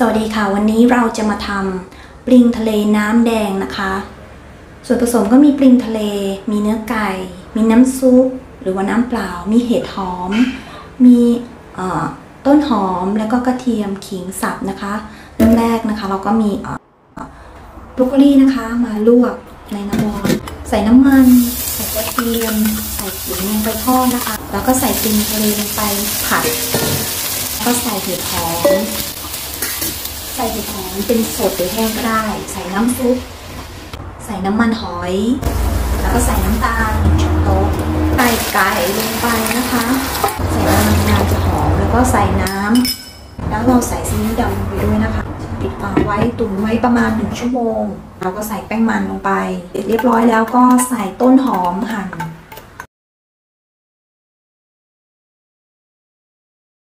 สวัสดีค่ะ วันนี้เราจะมาทำปลิงทะเลน้ำแดงนะคะ ส่วนผสมก็มีปลิงทะเล มีเนื้อไก่ มีน้ำซุป หรือว่าน้ำเปล่า มีเห็ดหอม มีเอ่อต้นหอมแล้วก็กระเทียมขิงสับนะคะเริ่มแรกนะคะ เราก็มีบรอกโคลีนะคะมาลวกในน้ำร้อนใส่น้ำมัน ใส่กระเทียม ใส่ขิงลงไปทอดนะคะ แล้วก็ใส่ปลิงทะเลลงไปผัด ก็ใส่เห็ดหอม ใส่เห็ดหอมเป็นสดหรือแห้งก็ได้ ใส่น้ำซุป ใส่น้ำมันหอย แล้วก็ใส่น้ำตาลหนึ่งช้อนโต๊ะใส่ไก่ลงไปนะคะ ใส่น้ำมันงาจะหอมแล้วก็ใส่น้ำแล้วเราใส่ซีอิ๊วดำลงไปด้วยนะคะปิดฝาไว้ตุ๋นไว้ประมาณหนึ่งชั่วโมง เราก็ใส่แป้งมันลงไป เรียบร้อยแล้วก็ใส่ต้นหอมหั่น